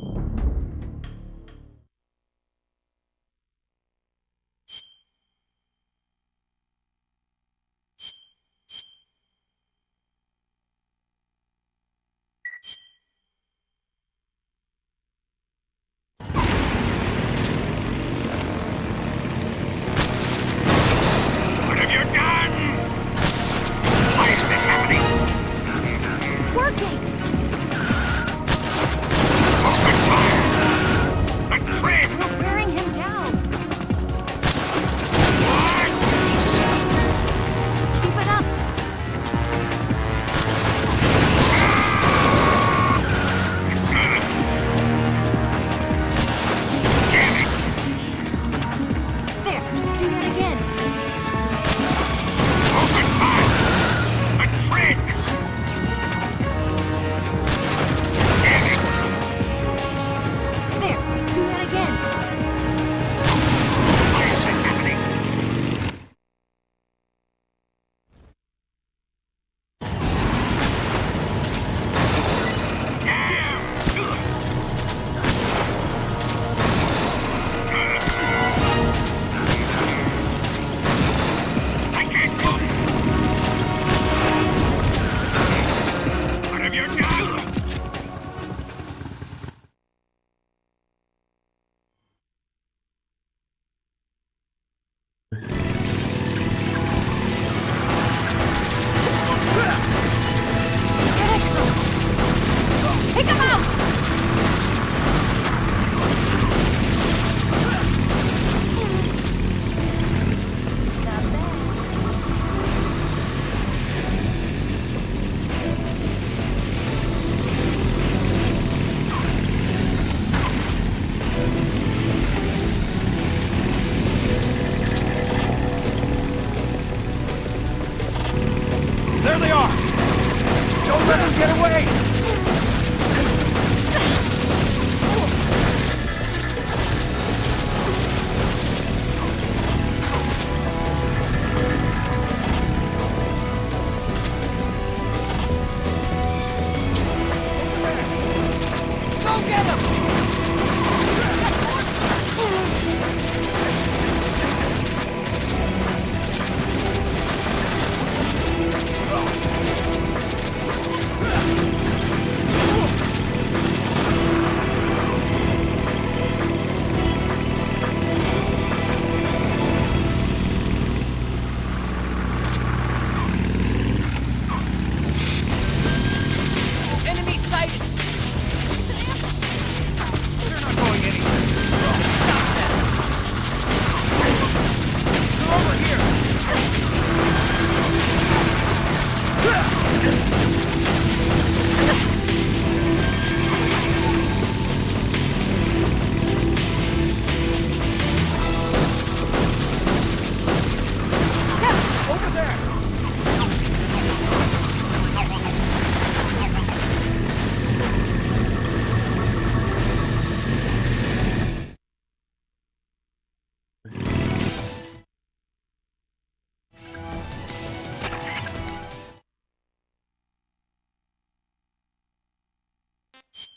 Bye. There they are! Don't let them get away! you